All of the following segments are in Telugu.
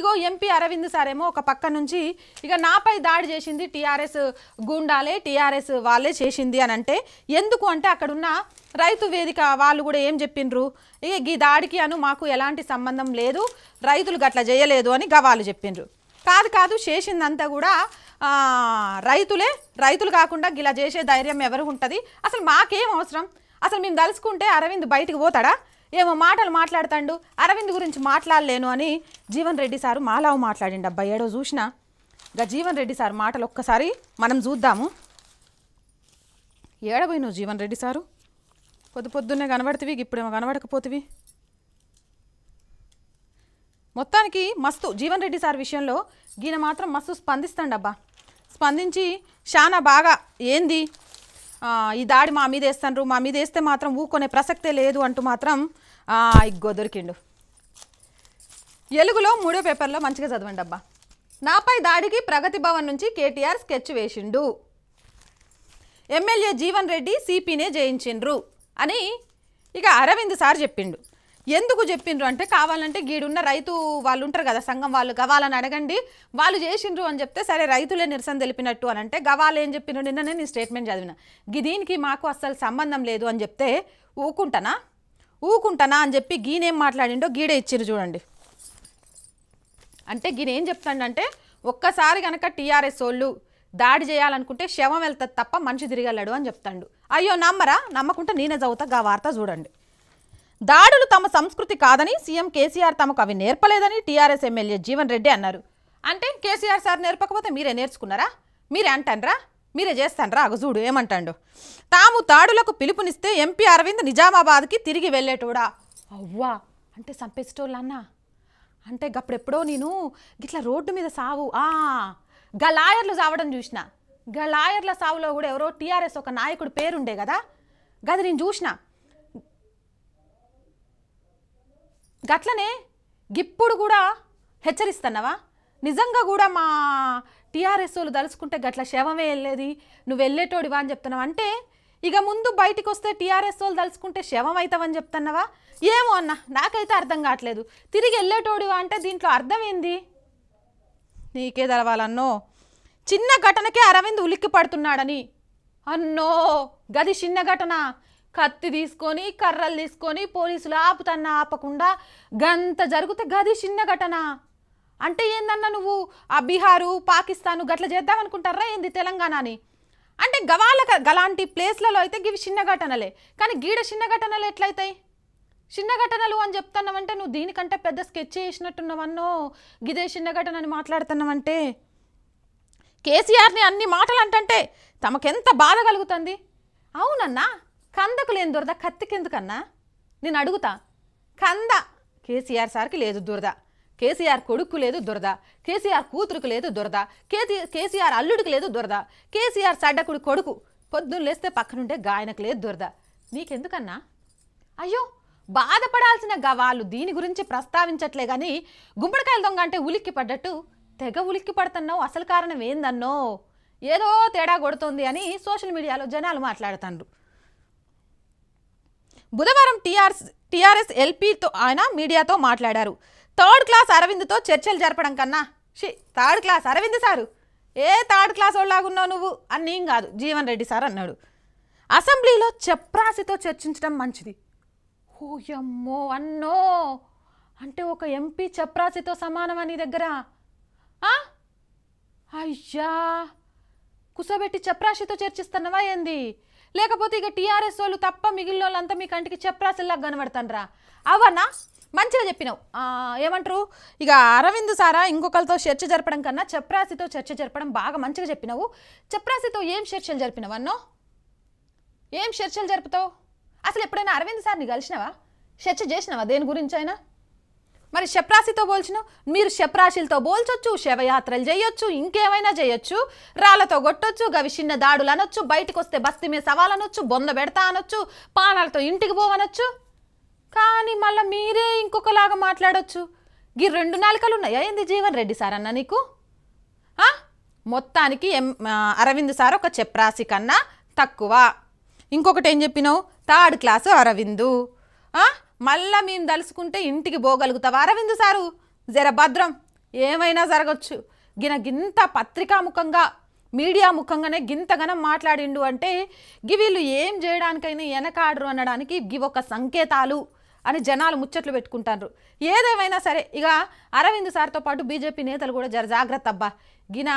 ఇగో ఎంపీ అరవింద్ సారేమో ఒక పక్క నుంచి ఇక నాపై దాడి చేసింది టీఆర్ఎస్ గూండాలే టీఆర్ఎస్ వాళ్ళే చేసింది అని అంటే ఎందుకు అంటే అక్కడున్న రైతు వేదిక వాళ్ళు కూడా ఏం చెప్పిండ్రు? ఇక ఈ దాడికి అను మాకు ఎలాంటి సంబంధం లేదు రైతులు గట్ల చేయలేదు అని గవాళ్ళు చెప్పిండ్రు. కాదు కాదు చేసిందంతా కూడా రైతులే రైతులు కాకుండా ఇలా చేసే ధైర్యం ఎవరు ఉంటుంది? అసలు మాకేం అవసరం? అసలు మేము తలుసుకుంటే అరవింద్ బయటికి పోతాడా? ఏమో మాటలు మాట్లాడతాడు. అరవింద్ గురించి మాట్లాడలేను అని జీవన్ రెడ్డి సారు మాలావు మాట్లాడిండు. అబ్బా ఏడో చూసినా? గా జీవన్ రెడ్డి సార్ మాటలు ఒక్కసారి మనం చూద్దాము. ఏడబోయినావు జీవన్ రెడ్డి సారు? పొద్దు పొద్దున్నే కనబడుతుంది ఇప్పుడేమో కనబడకపోతివి. మొత్తానికి మస్తు జీవన్ రెడ్డి సార్ విషయంలో గీన మాత్రం మస్తు స్పందిస్తాండబ్బా. స్పందించి చాలా బాగా ఏంది? ఈ దాడి మా మీద వేస్తాను మా మీద వేస్తే మాత్రం ఊకొనే ప్రసక్తే లేదు అంటూ మాత్రం ఇగ్గో దొరికిండు ఎలుగులో మూడో పేపర్లో మంచిగా చదవండి అబ్బా. నాపై దాడికి ప్రగతి భవన్ నుంచి కేటీఆర్ స్కెచ్ వేసిండు. ఎమ్మెల్యే జీవన్ రెడ్డి సిపినే జయించిండ్రు అని ఇక అరవింద్ సార్ చెప్పిండు. ఎందుకు చెప్పిండ్రు అంటే కావాలంటే గీడున్న రైతు వాళ్ళు ఉంటారు కదా సంఘం వాళ్ళు గవాలని అడగండి. వాళ్ళు చేసిండ్రు అని చెప్తే సరే రైతులే నిరసన తెలిపినట్టు అని అంటే గవాలు ఏం చెప్పిండ్రు నిన్ననే నేను స్టేట్మెంట్ చదివిన. దీనికి మాకు అస్సలు సంబంధం లేదు అని చెప్తే ఊకుంటానా? ఊకుంటానా అని చెప్పి గీనేం మాట్లాడిండో గీడే ఇచ్చిండ్రు చూడండి. అంటే గీనేం చెప్తాడంటే ఒక్కసారి కనుక టీఆర్ఎస్ వాళ్ళు దాడి చేయాలనుకుంటే శవం వెళ్తుంది తప్ప మనిషి తిరగలడు అని చెప్తాడు. అయ్యో నమ్మరా? నమ్మకుంటే నేనే చదువుతా గా వార్త చూడండి. దాడులు తమ సంస్కృతి కాదని సీఎం కేసీఆర్ తమకు అవి నేర్పలేదని టీఆర్ఎస్ ఎమ్మెల్యే జీవన్ రెడ్డి అన్నారు. అంటే కేసీఆర్ సార్ నేర్పకపోతే మీరే నేర్చుకున్నారా? మీరే అంటాన్రా? మీరే చేస్తాన్రా? అగ చూడు ఏమంటాడు. తాము దాడులకు పిలుపునిస్తే ఎంపీ అరవింద్ నిజామాబాద్కి తిరిగి వెళ్ళేటోడా? అవ్వా అంటే సంపేసేటోళ్ళన్నా? అంటే గప్పుడెప్పుడో నేను గిట్లా రోడ్డు మీద సావు ఆ గా లాయర్లు సావడం చూసిన. గా లాయర్ల సావులో కూడా ఎవరో టీఆర్ఎస్ ఒక నాయకుడు పేరుండే కదా? గది నేను చూసినా. గట్లనే గిప్పుడు కూడా హెచ్చరిస్తున్నావా? నిజంగా కూడా మా టీఆర్ఎస్ వాళ్ళు తలుచుకుంటే గట్ల శవమే వెళ్ళేది నువ్వు వెళ్ళేటోడివా అని చెప్తున్నావు? అంటే ఇక ముందు బయటికి వస్తే టీఆర్ఎస్ వాళ్ళు తలుచుకుంటే శవం అవుతావని చెప్తున్నావా? ఏమో అన్న నాకైతే అర్థం కావట్లేదు. తిరిగి వెళ్ళేటోడివా అంటే దీంట్లో అర్థం ఏంది? నీకే తెలవాలన్నో చిన్న ఘటనకే అరవింద్ ఉలిక్కి పడుతున్నాడని అన్నో గది చిన్న ఘటన. కత్తి తీసుకొని కర్రలు తీసుకొని పోలీసులు ఆపుతన్న ఆపకుండా గంత జరిగితే గది చిన్న ఘటన. అంటే ఏందన్నా నువ్వు ఆ బీహారు పాకిస్తాను గట్ల చేద్దామనుకుంటారా ఏంది తెలంగాణ అని అంటే గవాల గలాంటి ప్లేస్లలో అయితే గివి చిన్న ఘటనలే. కానీ గీడ చిన్న ఘటనలు ఎట్లయితాయి? చిన్న ఘటనలు అని చెప్తున్నావంటే నువ్వు దీనికంటే పెద్ద స్కెచ్ చేసినట్టున్నావన్నో? గిదే చిన్న ఘటన అని మాట్లాడుతున్నావంటే? కేసీఆర్ని అన్ని మాటలు అంటంటే తమకెంత బాధ కలుగుతుంది? అవునన్నా? కందకు లేని దురద కత్తికెందుకన్నా? నేను అడుగుతా. కంద. కేసీఆర్ సార్కి లేదు దురద. కేసీఆర్ కొడుకు లేదు దురద. కేసీఆర్ కూతురుకు లేదు దురద. కేసీ కేసీఆర్ అల్లుడికి లేదు దురద. కేసీఆర్ సడ్డకుడు కొడుకు. పొద్దున్న లేస్తే పక్కనుండే గాయనకు లేదు దురద. నీకెందుకన్నా? అయ్యో! బాధపడాల్సిన గవాళ్ళు దీని గురించి ప్రస్తావించట్లే కానీ గుమ్మడికాయల దొంగ అంటే ఉలిక్కి పడ్డట్టు తెగ ఉలిక్కి పడుతున్నావు. అసలు కారణం ఏందన్నో? ఏదో తేడా కొడుతోంది అని సోషల్ మీడియాలో జనాలు మాట్లాడుతాండ్రు. బుధవారం టీఆర్ఎస్ టీఆర్ఎస్ ఎల్పీతో ఆయన మీడియాతో మాట్లాడారు. థర్డ్ క్లాస్ అరవింద్తో చర్చలు జరపడం కన్నా she third class Arvind sir A third class వాళ్ళలాగున్నావు నువ్వు? అని నేను కాదు జీవన్ రెడ్డి సార్ అన్నాడు. అసెంబ్లీలో చెప్రాసితో చర్చించడం మంచిది. ఓయమ్మో అన్నో! అంటే ఒక ఎంపీ చెప్రాసితో సమానమా నీ దగ్గర? అయ్యా! కుసబెట్టి చెప్రాసితో చర్చిస్తున్నావా ఏంది? లేకపోతే ఇక టీఆర్ఎస్ వాళ్ళు తప్ప మిగిలిన వాళ్ళంతా మీ కంటికి చెప్రాసిల్లా కనబడతానరా అవన్నా మంచిగా చెప్పినావు. ఏమంటారు? ఇక అరవింద్ సారా ఇంకొకరితో చర్చ జరపడం కన్నా చెప్రాసితో చర్చ జరపడం బాగా మంచిగా చెప్పినావు. చెప్రాసితో ఏం చర్చలు జరిపినావు అన్నో? ఏం చర్చలు జరుపుతావు? అసలు ఎప్పుడైనా అరవింద్ సార్ని కలిసినావా? చర్చ చేసినావా? దేని గురించి అయినా? మరి శప్రాశితో పోల్చిన మీరు శప్రాశిలతో పోల్చొచ్చు శవయాత్రలు చేయొచ్చు ఇంకేమైనా చేయొచ్చు రాళ్ళతో కొట్టొచ్చు గవి చిన్న దాడులు అనొచ్చు బయటకు వస్తే బస్తీ మీద సవాలనొచ్చు బొంద పెడతా అనొచ్చు పానాలతో ఇంటికి పోవనొచ్చు కానీ మళ్ళీ మీరే ఇంకొకలాగా మాట్లాడొచ్చు. ఈ రెండు నాలుకలు ఉన్నాయా ఏంది జీవన్ రెడ్డి సార్ అన్న నీకు మొత్తానికి ఎం అరవింద్ సార్ ఒక చెప్రాసి కన్నా తక్కువ. ఇంకొకటి ఏం చెప్పినావు? Third class Arvind. మళ్ళా మేము దలుచుకుంటే ఇంటికి పోగలుగుతావా? అరవింద్ సారు జర భద్రం. ఏమైనా జరగచ్చు. గిన గింత పత్రికాముఖంగా మీడియా ముఖంగానే గింతగనం మాట్లాడిండు అంటే గి వీళ్ళు ఏం చేయడానికైనా వెనకాడరు అనడానికి గివి ఒక సంకేతాలు అని జనాలు ముచ్చట్లు పెట్టుకుంటారు ఏదేమైనా సరే ఇక అరవింద్ సార్తో పాటు బీజేపీ నేతలు కూడా జర జాగ్రత్త అబ్బా. గిన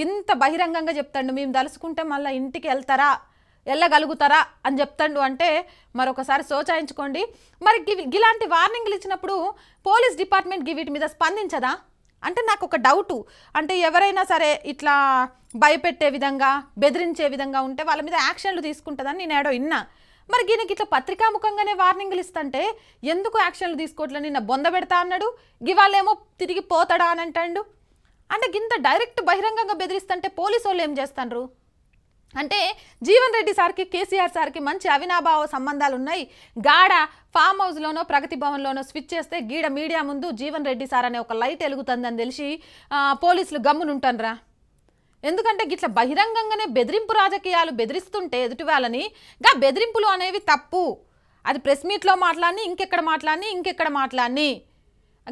గింత బహిరంగంగా చెప్తాండు మేము దలుచుకుంటే మళ్ళీ ఇంటికి వెళ్తారా? వెళ్ళగలుగుతారా అని చెప్తాడు అంటే మరొకసారి సోచాయించుకోండి. మరి గివి గిలాంటి వార్నింగ్లు ఇచ్చినప్పుడు పోలీస్ డిపార్ట్మెంట్ గివిటి మీద స్పందించదా? అంటే నాకు ఒక డౌటు. అంటే ఎవరైనా సరే ఇట్లా భయపెట్టే విధంగా బెదిరించే విధంగా ఉంటే వాళ్ళ మీద యాక్షన్లు తీసుకుంటుందని నేను ఏడో విన్నా మరి దీనికి ఇట్లా పత్రికాముఖంగానే వార్నింగ్లు ఇస్తుంటే ఎందుకు యాక్షన్లు తీసుకోవట్లే నిన్న బొంద పెడతా అన్నాడు? గివాళ్ళేమో తిరిగి పోతాడా అని అంటాడు. అంటే గింత డైరెక్ట్ బహిరంగంగా బెదిరిస్తుంటే పోలీసు వాళ్ళు ఏం చేస్తారు అంటే జీవన్ రెడ్డి సార్కి కేసీఆర్ సార్కి మంచి అవినాభావ సంబంధాలు ఉన్నాయి గాడ ఫామ్ హౌస్లోనో ప్రగతి భవన్లోనో స్విచ్ చేస్తే గీడ మీడియా ముందు జీవన్ రెడ్డి సార్ అనే ఒక లైట్ వెలుగుతుందని తెలిసి పోలీసులు గమ్మునుంటాన్రా. ఎందుకంటే గిట్ల బహిరంగంగానే బెదిరింపు రాజకీయాలు బెదిరిస్తుంటే ఎదుటి వాళ్ళని గా బెదిరింపులు అనేవి తప్పు. అది ప్రెస్ మీట్లో మాట్లాడిని ఇంకెక్కడ మాట్లాడిని ఇంకెక్కడ మాట్లాడిని.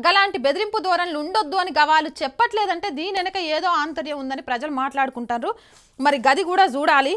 గలాంటి బెదిరింపు ధోరణులు ఉండొద్దు అని గవాలు చెప్పట్లేదంటే దీని వెనక ఏదో ఆంతర్యం ఉందని ప్రజలు మాట్లాడుకుంటారు. మరి గది కూడా చూడాలి.